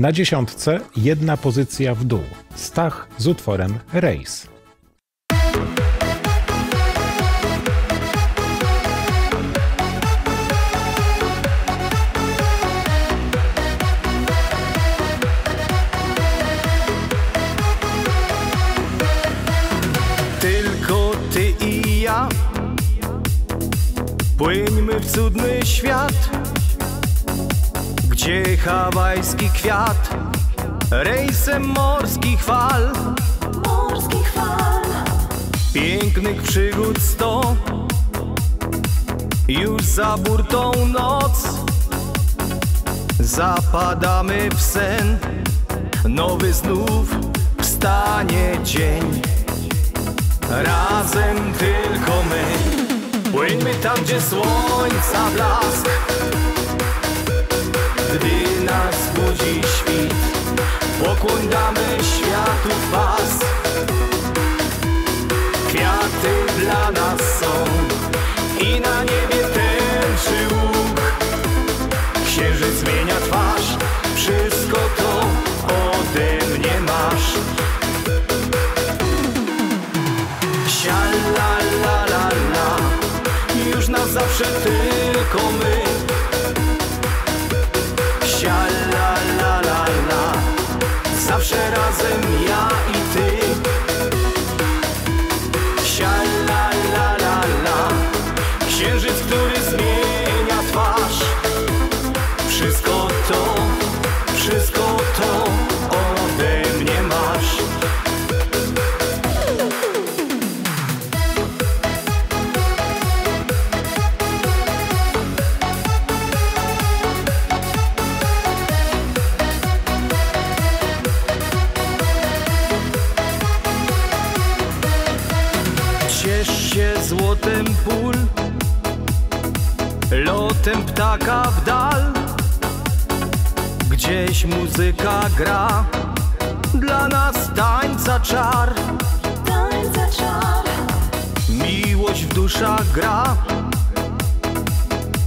Na dziesiątce jedna pozycja w dół. Stach z utworem Rejs. Tylko ty ja Płyńmy w cudny świat Gdzie hawajski kwiat? Rejsem morskich fal morskich fal. Pięknych przygód sto. Już za burtą noc. Zapadamy w sen. Nowy znów wstanie dzień. Razem tylko my. Płyńmy tam, gdzie słońca blask nas budzi świt. Pokłoń damy światu pas Kwiaty dla nas są I na niebie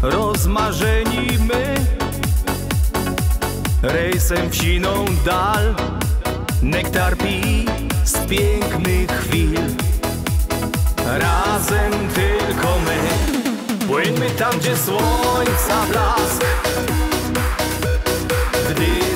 Rozmarzeni my. Rejsem w dal. Nektar pi z pięknych chwil. Razem tylko my. Płyńmy tam, gdzie słońca blask. Gdy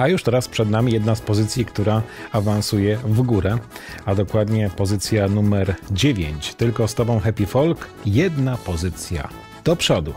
A już teraz przed nami jedna z pozycji, która awansuje w górę, a dokładnie pozycja numer 9. Tylko z Tobą Happy Folk, jedna pozycja do przodu.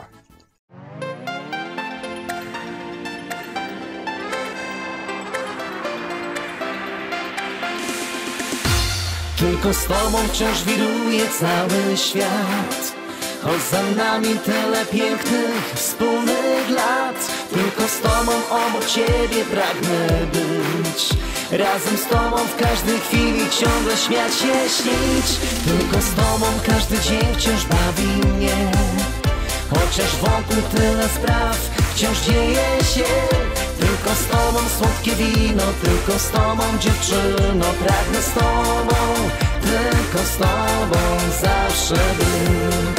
Tylko z tobą wciąż wiruje cały świat Choć za nami tyle pięknych wspólnych lat. Tylko z tobą obok ciebie pragnę być. Razem z tobą w każdej chwili ciągle śmiać się śnić. Tylko z tobą każdy dzień wciąż bawi mnie. Chociaż wokół tyle spraw wciąż dzieje się. Tylko z tobą słodkie wino, tylko z tobą dziewczyno. Pragnę z tobą, tylko z tobą zawsze być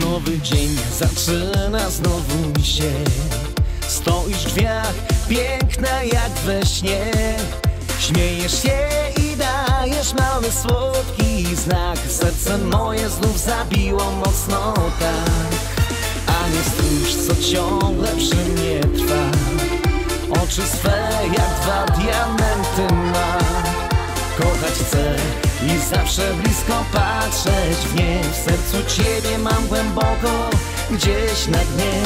Nowy dzień zaczyna znowu się. Stoisz w drzwiach, piękna jak we śnie. Śmiejesz się i dajesz mały słodki znak. Serce moje znów zabiło mocno tak. A nie stróż, co ciągle przy mnie trwa. Oczy swe jak dwa diamenty ma. Kochać chcę i zawsze blisko patrzeć w nie. W sercu ciebie mam głęboko, gdzieś na dnie.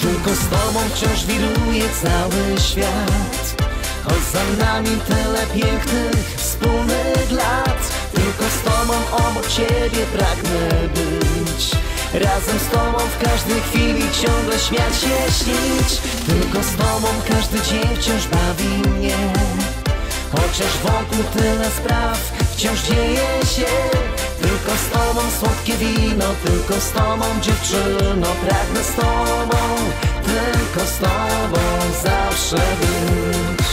Tylko z tobą wciąż wiruje cały świat. Choć za nami tyle pięknych wspólnych lat. Tylko z tobą obok ciebie pragnę być. Razem z tobą w każdej chwili ciągle śmiać się śnić. Tylko z tobą każdy dzień wciąż bawi mnie Chociaż wokół tyle spraw wciąż dzieje się. Tylko z tobą słodkie wino, tylko z tobą dziewczyno. Pragnę z tobą, tylko z tobą zawsze być.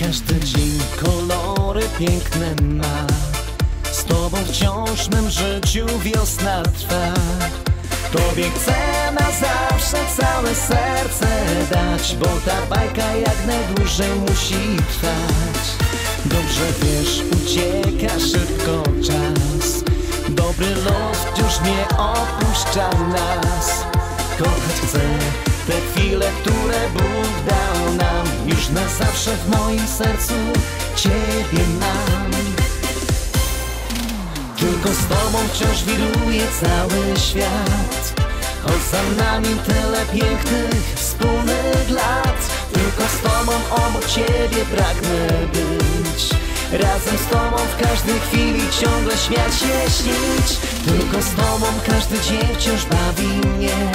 Każdy dzień kolory piękne ma. Z tobą wciąż w mym życiu wiosna trwa Tobie chcę na zawsze całe serce dać Bo ta bajka jak najdłużej musi trwać. Dobrze wiesz, ucieka szybko czas. Dobry los już nie opuszcza nas. Kochać chcę te chwile, które Bóg dał nam. Już na zawsze w moim sercu Ciebie mam tylko z tobą wciąż wiruje cały świat. Choć za nami tyle pięknych wspólnych lat. Tylko z tobą obok ciebie pragnę być. Razem z tobą w każdej chwili ciągle śmiać się śnić. Tylko z tobą każdy dzień wciąż bawi mnie.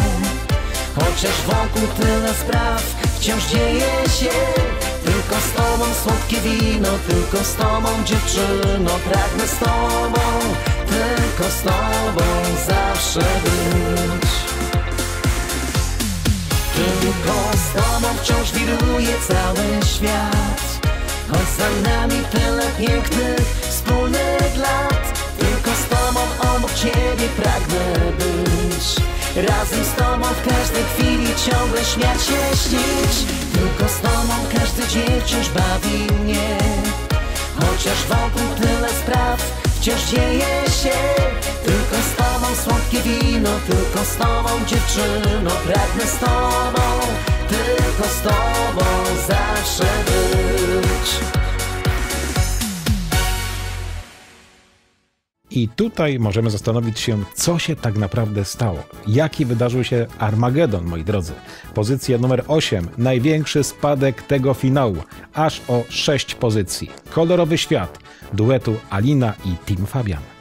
Chociaż wokół tyle spraw wciąż dzieje się Tylko z tobą słodkie wino, tylko z tobą dziewczyno Pragnę z tobą, tylko z tobą zawsze być. Tylko z tobą wciąż wiruje cały świat Choć za nami tyle pięknych wspólnych lat. Tylko z tobą obok ciebie pragnę być. Razem z tobą w każdej chwili ciągle śmiać się śnić Tylko z tobą każdy dzień wciąż bawi mnie. Chociaż wokół tyle spraw wciąż dzieje się. Tylko z tobą słodkie wino, tylko z tobą dziewczyno. Pragnę z tobą, tylko z tobą zawsze być I tutaj możemy zastanowić się, co się tak naprawdę stało. Jaki wydarzył się Armagedon, moi drodzy. Pozycja numer 8. Największy spadek tego finału. Aż o 6 pozycji. Kolorowy świat. Duetu Alina i Tim Fabian.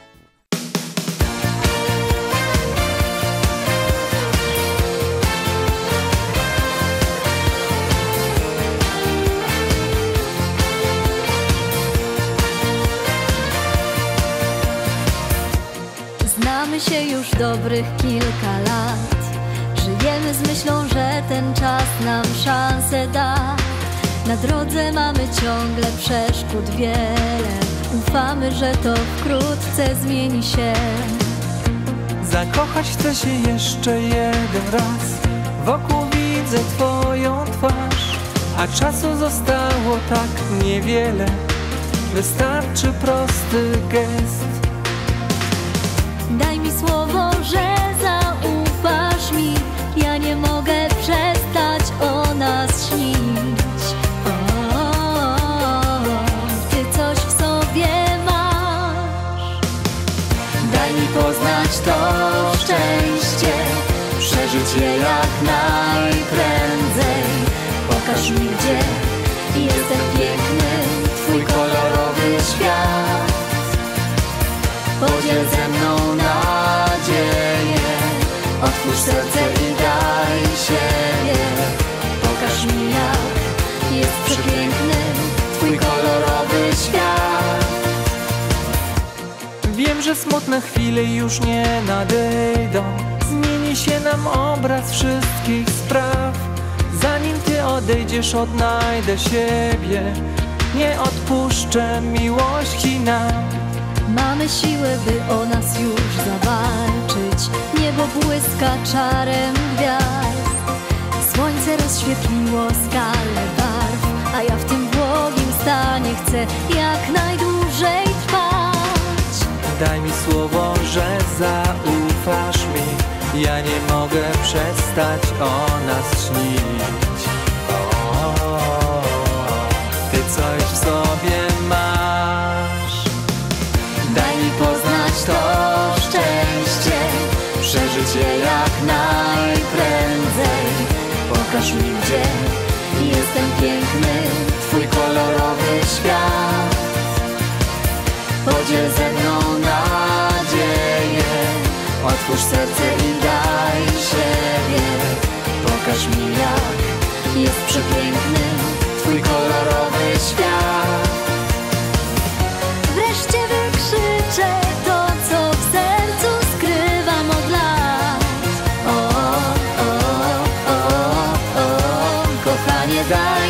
Dobrych kilka lat. Żyjemy z myślą, że ten czas nam szansę da. Na drodze mamy ciągle przeszkód wiele. Ufamy, że to wkrótce zmieni się. Zakochać chcę się jeszcze jeden raz. Wokół widzę twoją twarz. A czasu zostało tak niewiele. Wystarczy prosty gest słowo, że zaufasz mi. Ja nie mogę przestać o nas śnić. O, Ty coś w sobie masz. Daj mi poznać to szczęście Przeżyć je jak najprędzej. Pokaż mi, gdzie jest ten piękny Twój kolorowy świat. Podziel ze mną nadzieję. Otwórz serce i daj siebie Pokaż mi jak jest przepiękny Twój kolorowy świat. Wiem, że smutne chwile już nie nadejdą. Zmieni się nam obraz wszystkich spraw. Zanim ty odejdziesz, odnajdę siebie. Nie odpuszczę miłości nam Mamy siłę, by o nas już zawalczyć. Niebo błyska czarem gwiazd. Słońce rozświetla oświetliło skalę barw A ja w tym błogim stanie chcę jak najdłużej trwać. Daj mi słowo, że zaufasz mi. Ja nie mogę przestać o nas śnić. Ty coś w sobie to szczęście Przeżyć je jak najprędzej. Pokaż mi gdzie jestem piękny kochanie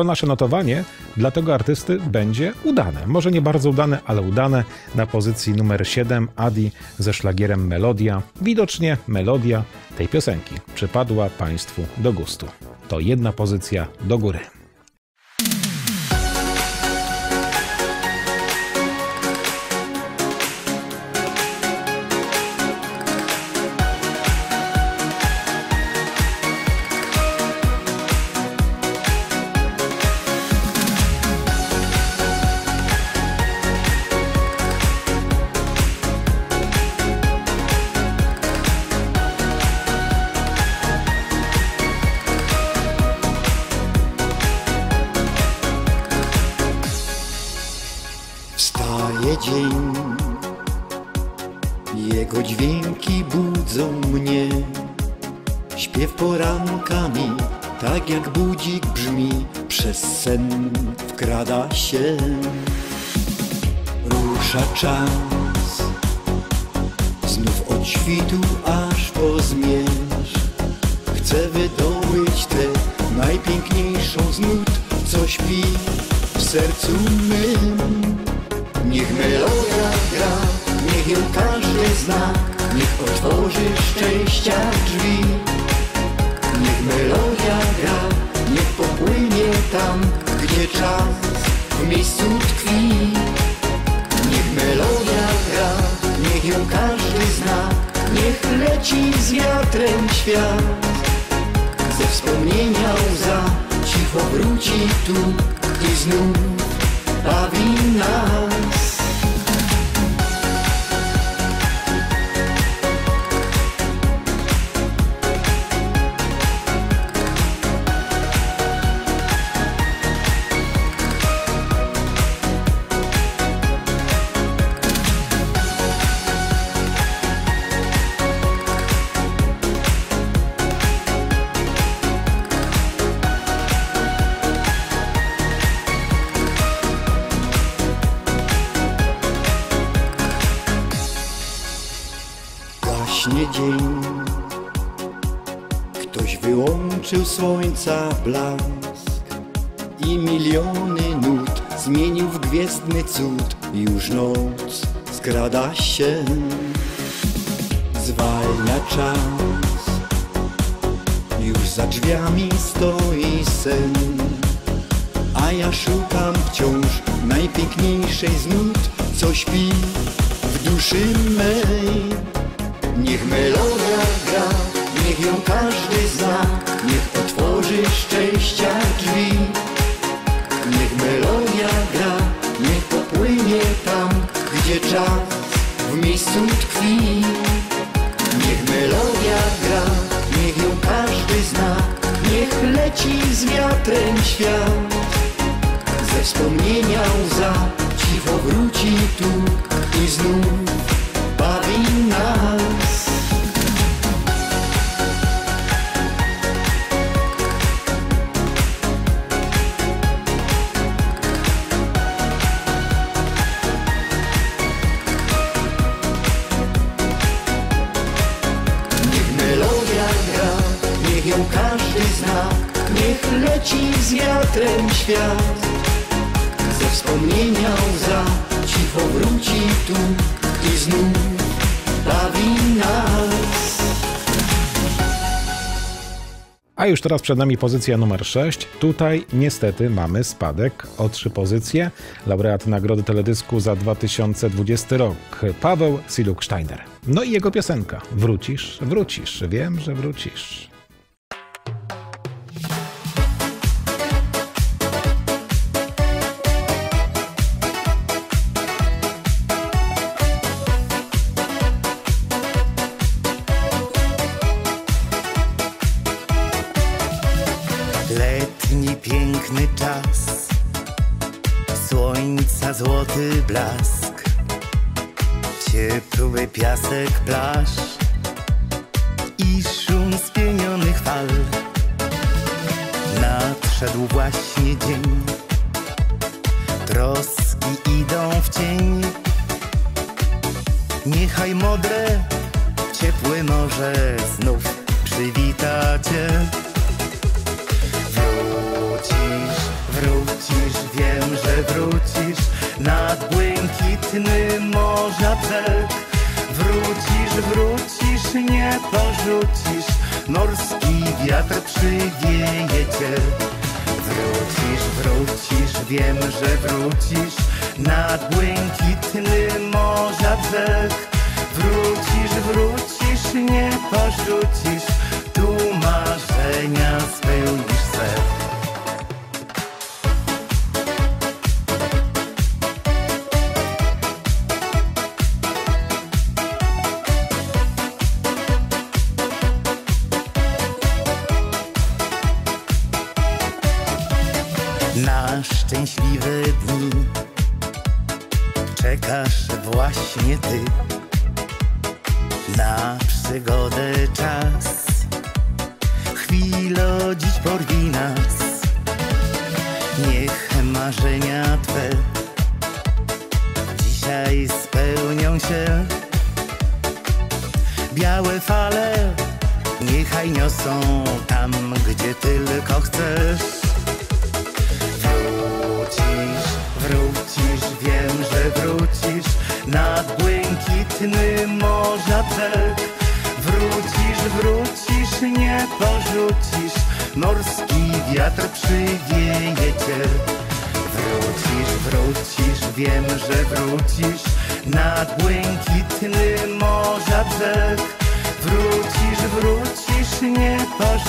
To nasze notowanie dla tego artysty będzie udane. Może nie bardzo udane, ale udane. Na pozycji numer 7 Adi ze szlagierem Melodia. Widocznie melodia tej piosenki przypadła Państwu do gustu. To jedna pozycja do góry. Jak budzik brzmi, przez sen wkrada się. Rusza czas, znów od świtu aż po zmierzch. Chcę wydobyć tę najpiękniejszą z nut, co śpi w sercu mym. Niech melodia gra, niech ją każdy zna, niech otworzy szczęścia drzwi. Czas w miejscu tkwi. Niech melodia gra, niech ją każdy zna, niech leci z wiatrem świat. Ze wspomnienia łza cicho wróci tu i znów bawi nas. Blask i miliony nut zmienił w gwiezdny cud. Już noc skrada się, zwalnia czas, już za drzwiami stoi sen. A ja szukam wciąż najpiękniejszej z nut, co śpi w duszy mej. Niech melodia gra, niech ją każdy zna, niech otworzy szczęścia drzwi. Już teraz przed nami pozycja numer 6. Tutaj niestety mamy spadek o trzy pozycje. Laureat Nagrody Teledysku za 2020 rok Paweł Siluk-Steiner. No i jego piosenka Wrócisz, wrócisz, wiem, że wrócisz.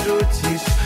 Porzucisz Tu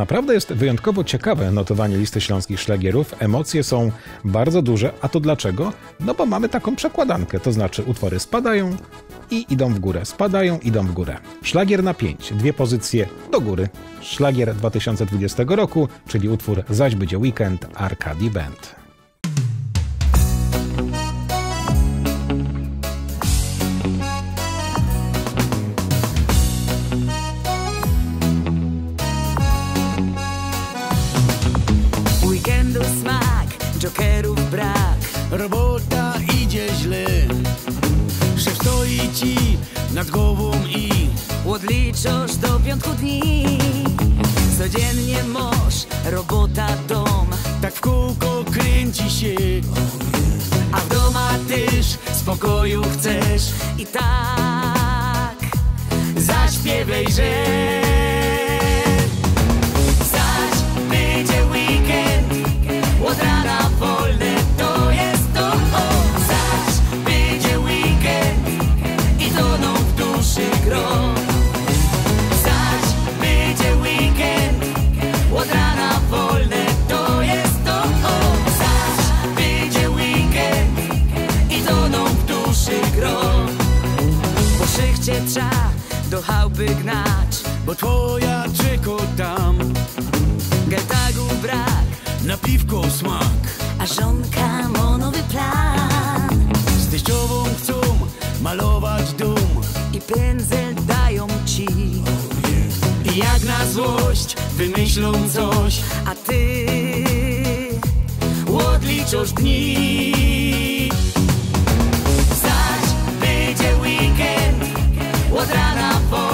naprawdę jest wyjątkowo ciekawe notowanie listy śląskich szlagierów. Emocje są bardzo duże, a to dlaczego? No bo mamy taką przekładankę, to znaczy utwory spadają i idą w górę, spadają, idą w górę. Szlagier na 5, dwie pozycje do góry. Szlagier 2020 roku, czyli utwór Zaś będzie weekend Arcadi Band. liczysz do piątku dni. Codziennie mąż, robota, dom. Tak w kółko kręci się. A w doma tyż spokoju chcesz. I tak zaśpiewaj, że twoja czeko tam. Gatagu brak, na piwko smak. A żonka monowy plan. Z teściową chcą malować dom. I pędzel dają ci. Oh, yeah. I jak na złość wymyślą coś. A ty odliczasz dni. Zaś będzie weekend od rana po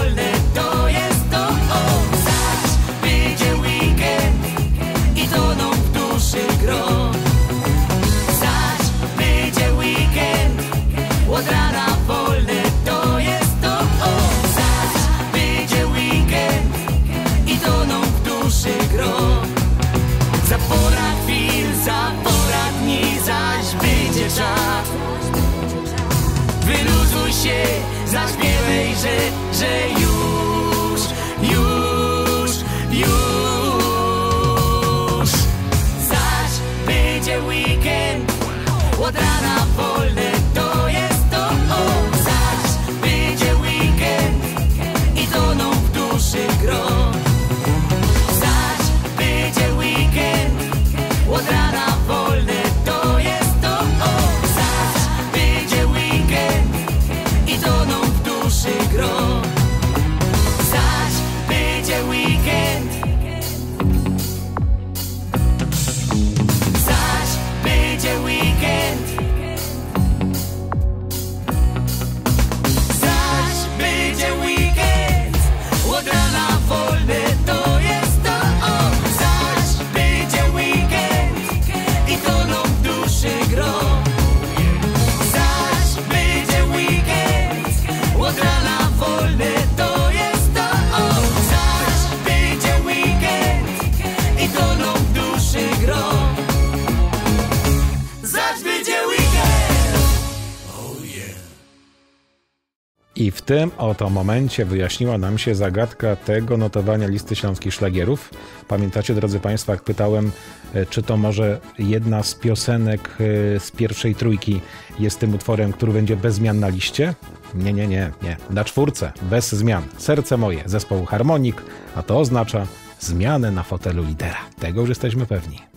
oto momencie wyjaśniła nam się zagadka tego notowania listy śląskich szlagierów. Pamiętacie, drodzy Państwo, jak pytałem, e, czy to może jedna z piosenek e, z pierwszej trójki jest tym utworem, który będzie bez zmian na liście? Nie, nie, nie, nie. Na czwórce, bez zmian. Serce moje, zespołu Harmonik, a to oznacza zmianę na fotelu lidera. Tego już jesteśmy pewni.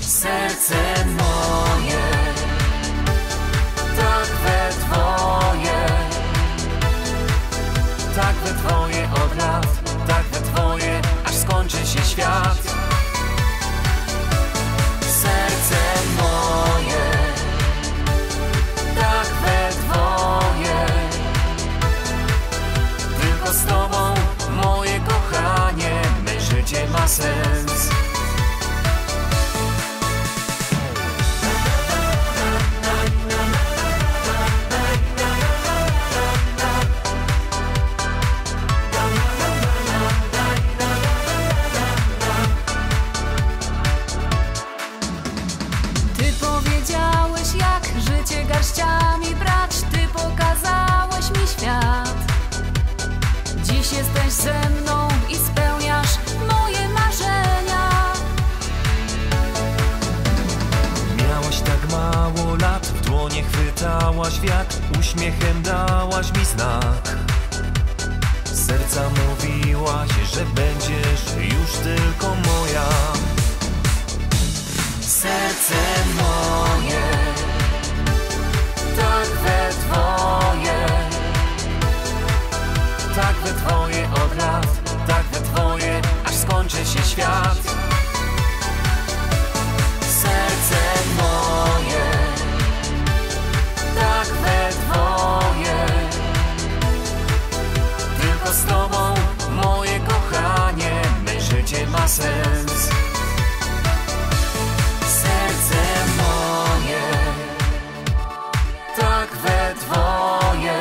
Serce moje Tak we dwoje. Tak we dwoje od lat Tak we dwoje aż skończy się świat. Sense. Uśmiechem dałaś mi znak. Serca mówiłaś, że będziesz już tylko moja. Serce moje, tak we dwoje, Tak we dwoje od lat, tak we dwoje, aż skończy się świat. Sens. serce moje, tak we dwoje,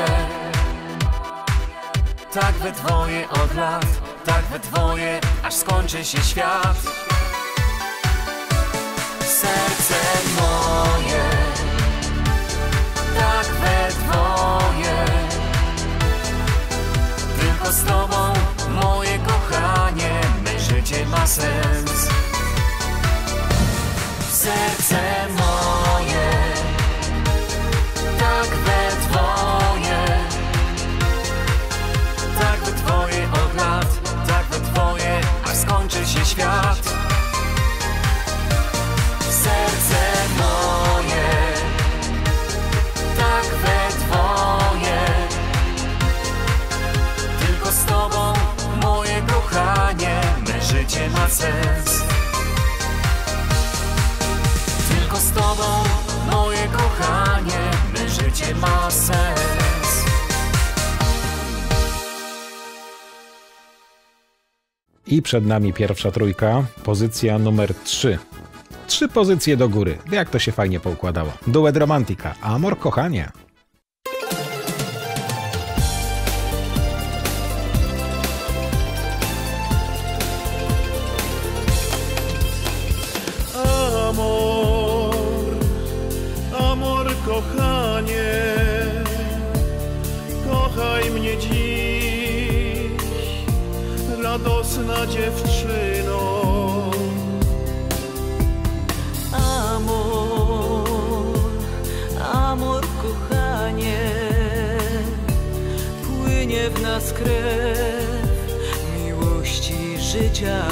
Tak we dwoje od lat, tak we dwoje, aż skończy się świat. serce moje, tak we dwoje, Tylko z tobą, moje kochanie, życie ma sens. serce życie ma sens. Tylko z tobą, moje kochanie, me życie ma sens. I przed nami pierwsza trójka, pozycja numer 3. Trzy pozycje do góry. Jak to się fajnie poukładało. Duet Romantika, Amor Kochanie. Nas krew miłości życia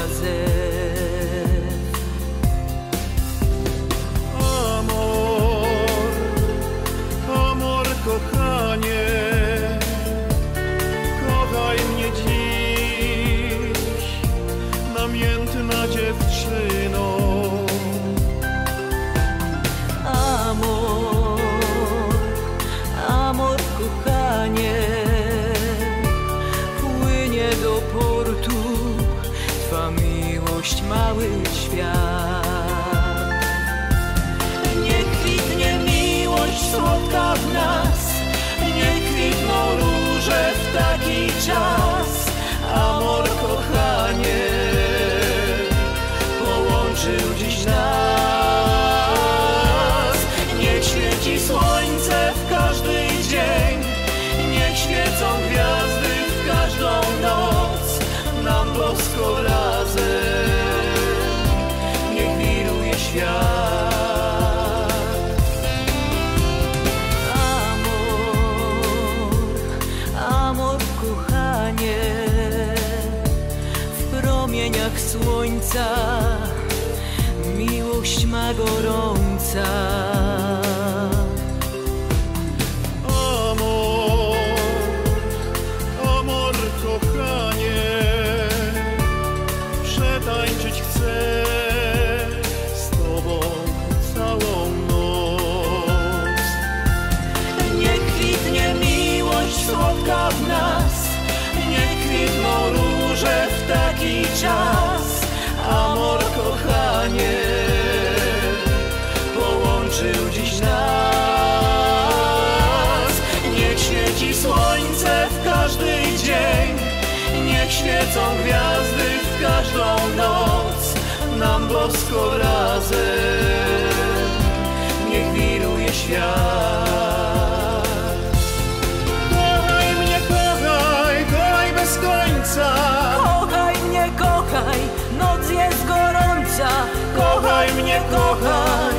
kochaj,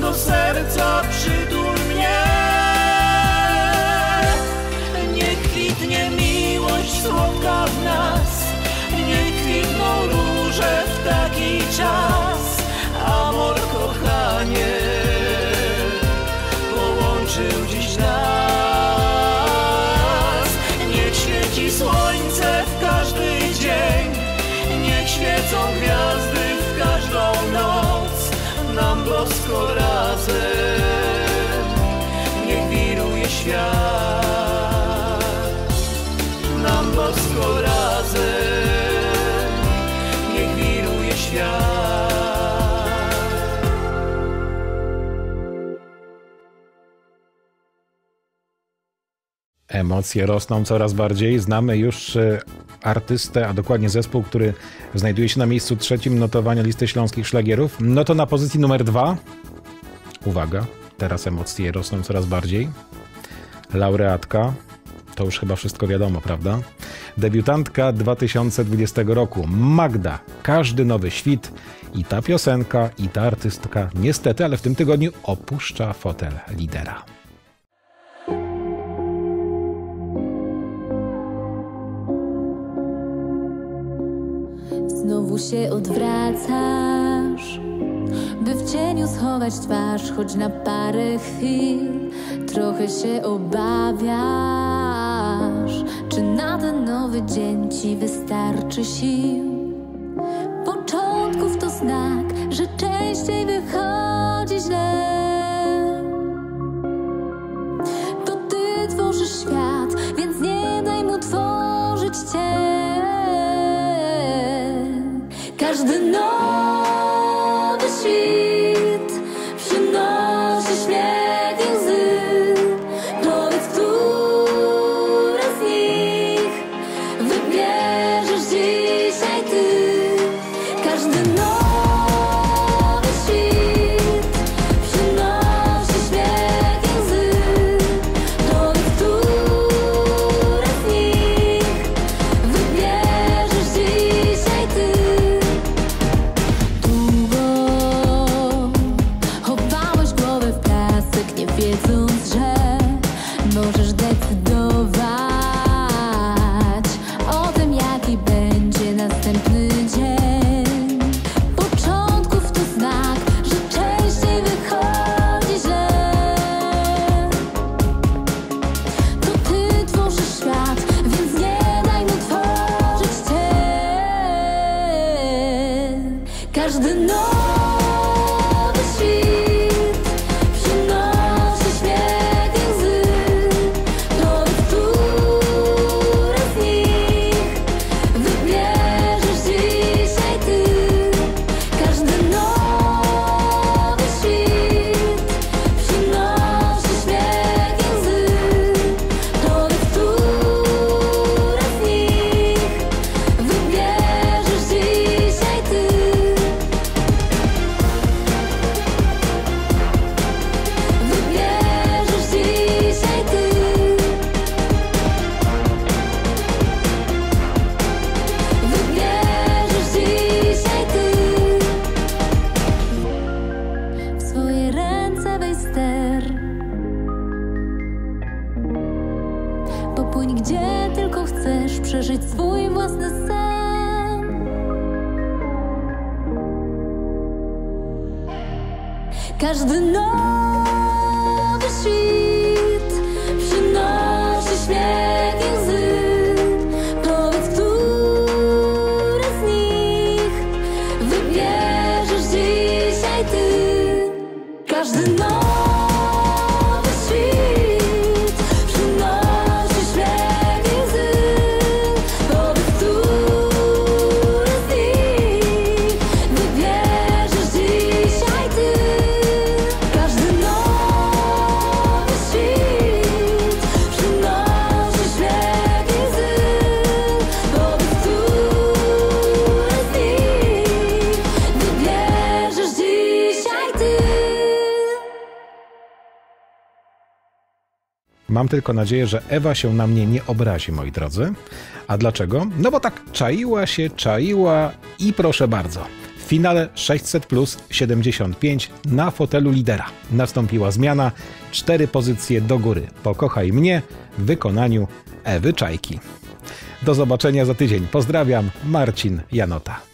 do serca przyjmij. Emocje rosną coraz bardziej. Znamy już e, artystę, a dokładnie zespół, który znajduje się na miejscu trzecim notowania listy śląskich szlagierów. No to na pozycji numer dwa. Uwaga, teraz emocje rosną coraz bardziej. Laureatka. To już chyba wszystko wiadomo, prawda? Debiutantka 2020 roku, Magda. Każdy nowy świt i ta piosenka, i ta artystka niestety, ale w tym tygodniu opuszcza fotel lidera. znowu się odwracasz By w cieniu schować twarz choć na parę chwil Trochę się obawiasz. Czy na ten nowy dzień ci wystarczy sił? Początków to znak, że częściej wychodzi źle. To ty tworzysz świat Mam tylko nadzieję, że Ewa się na mnie nie obrazi, moi drodzy. A dlaczego? No bo tak czaiła się, czaiła i proszę bardzo. W finale 600 plus 75 na fotelu lidera nastąpiła zmiana. Cztery pozycje do góry. Pokochaj mnie w wykonaniu Ewy Czajki. Do zobaczenia za tydzień. Pozdrawiam, Marcin Janota.